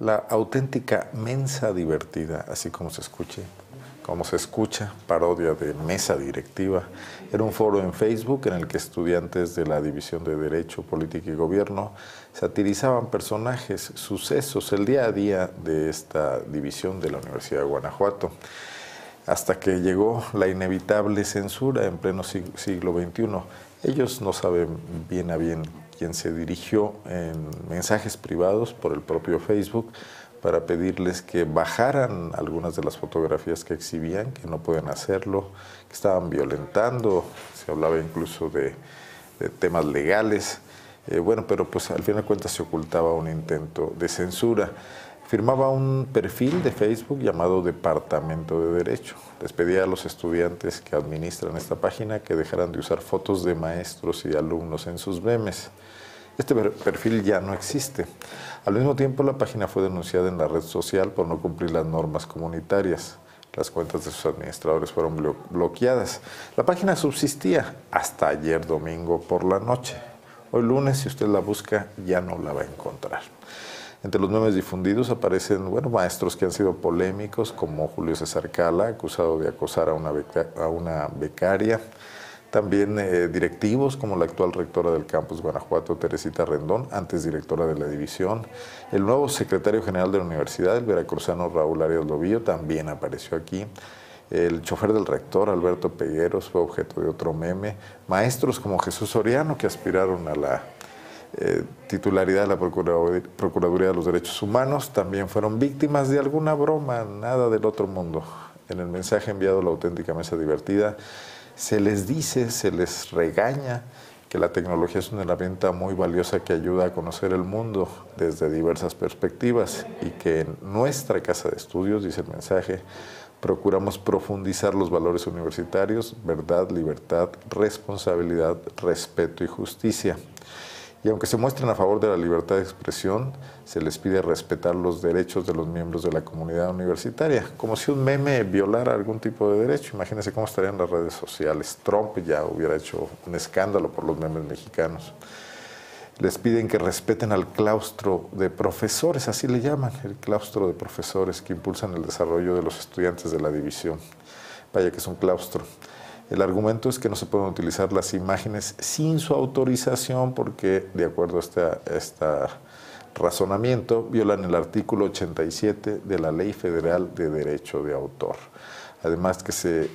La auténtica mensa divertida, así como se escuche, como se escucha, parodia de mesa directiva, era un foro en Facebook en el que estudiantes de la División de Derecho, Política y Gobierno satirizaban personajes, sucesos, el día a día de esta división de la Universidad de Guanajuato, hasta que llegó la inevitable censura en pleno siglo XXI. Ellos no saben bien a bien quien se dirigió en mensajes privados por el propio Facebook para pedirles que bajaran algunas de las fotografías que exhibían, que no pueden hacerlo, que estaban violentando, se hablaba incluso de, temas legales. Eh, bueno, pero pues al fin de cuentas se ocultaba un intento de censura. Firmaba un perfil de Facebook llamado Departamento de Derecho. Les pedía a los estudiantes que administran esta página que dejaran de usar fotos de maestros y alumnos en sus memes. Este perfil ya no existe. Al mismo tiempo, la página fue denunciada en la red social por no cumplir las normas comunitarias. Las cuentas de sus administradores fueron bloqueadas. La página subsistía hasta ayer domingo por la noche. Hoy lunes, si usted la busca, ya no la va a encontrar. Entre los memes difundidos aparecen bueno, maestros que han sido polémicos, como Julio César Cala, acusado de acosar a una, becaria. También eh, directivos como la actual rectora del campus Guanajuato, Teresita Rendón, antes directora de la división. El nuevo secretario general de la universidad, el veracruzano Raúl Arias Lobillo, también apareció aquí. El chofer del rector, Alberto Pegueros, fue objeto de otro meme. Maestros como Jesús Soriano, que aspiraron a la eh, titularidad de la Procuraduría de los Derechos Humanos, también fueron víctimas de alguna broma, nada del otro mundo. En el mensaje enviado a la auténtica mesa divertida, se les dice, se les regaña que la tecnología es una herramienta muy valiosa que ayuda a conocer el mundo desde diversas perspectivas y que en nuestra casa de estudios, dice el mensaje, procuramos profundizar los valores universitarios, verdad, libertad, responsabilidad, respeto y justicia. Y aunque se muestren a favor de la libertad de expresión, se les pide respetar los derechos de los miembros de la comunidad universitaria, como si un meme violara algún tipo de derecho. Imagínense cómo estarían las redes sociales. Trump ya hubiera hecho un escándalo por los memes mexicanos. Les piden que respeten al claustro de profesores, así le llaman, el claustro de profesores que impulsan el desarrollo de los estudiantes de la división. Vaya que es un claustro. El argumento es que no se pueden utilizar las imágenes sin su autorización porque, de acuerdo a este, razonamiento, violan el artículo 87 de la Ley Federal de Derecho de Autor. Además que se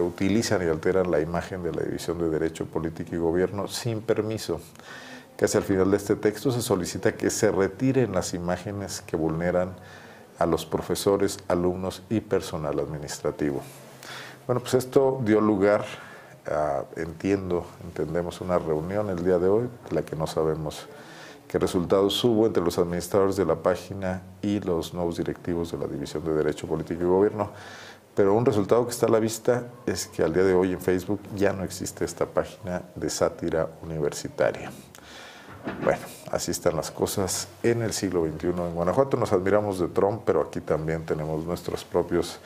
utilizan y alteran la imagen de la División de Derecho, Política y Gobierno sin permiso. Casi al final de este texto se solicita que se retiren las imágenes que vulneran a los profesores, alumnos y personal administrativo. Bueno, pues esto dio lugar a, entiendo, entendemos, una reunión el día de hoy, la que no sabemos qué resultados hubo entre los administradores de la página y los nuevos directivos de la División de Derecho Político y Gobierno. Pero un resultado que está a la vista es que al día de hoy en Facebook ya no existe esta página de sátira universitaria. Bueno, así están las cosas en el siglo XXI en Guanajuato. Nos admiramos de Trump, pero aquí también tenemos nuestros propios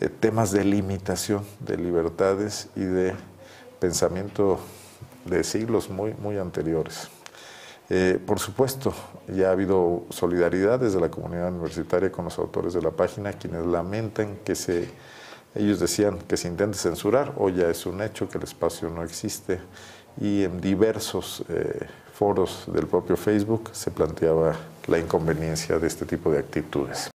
eh, temas de limitación de libertades y de pensamiento de siglos muy, muy anteriores. Eh, por supuesto, ya ha habido solidaridad desde la comunidad universitaria con los autores de la página, quienes lamentan que se, ellos decían que se intente censurar, o ya es un hecho que el espacio no existe, y en diversos eh, foros del propio Facebook se planteaba la inconveniencia de este tipo de actitudes.